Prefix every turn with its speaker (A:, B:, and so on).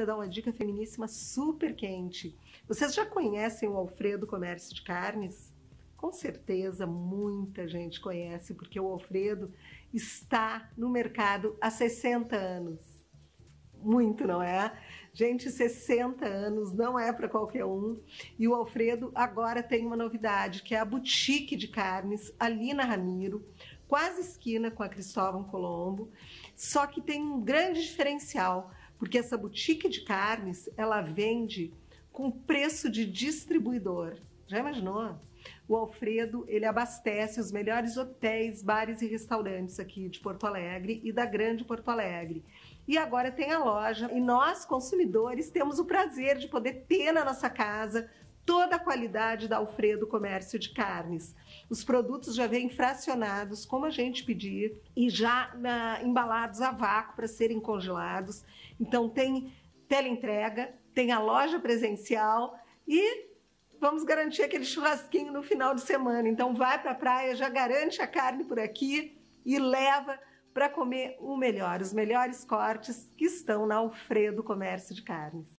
A: para dar uma dica feminíssima super quente. Vocês já conhecem o Alfredo Comércio de Carnes? Com certeza muita gente conhece, porque o Alfredo está no mercado há 60 anos. Muito, não é? Gente, 60 anos não é para qualquer um. E o Alfredo agora tem uma novidade, que é a boutique de carnes ali na Ramiro, quase esquina com a Cristóvão Colombo. Só que tem um grande diferencial, porque essa boutique de carnes, ela vende com preço de distribuidor. Já imaginou? O Alfredo, ele abastece os melhores hotéis, bares e restaurantes aqui de Porto Alegre e da Grande Porto Alegre. E agora tem a loja e nós, consumidores, temos o prazer de poder ter na nossa casa toda a qualidade da Alfredo Comércio de Carnes. Os produtos já vêm fracionados, como a gente pedir, e já na, embalados a vácuo para serem congelados. Então tem teleentrega, tem a loja presencial e vamos garantir aquele churrasquinho no final de semana. Então vai para a praia, já garante a carne por aqui e leva para comer o melhor, os melhores cortes que estão na Alfredo Comércio de Carnes.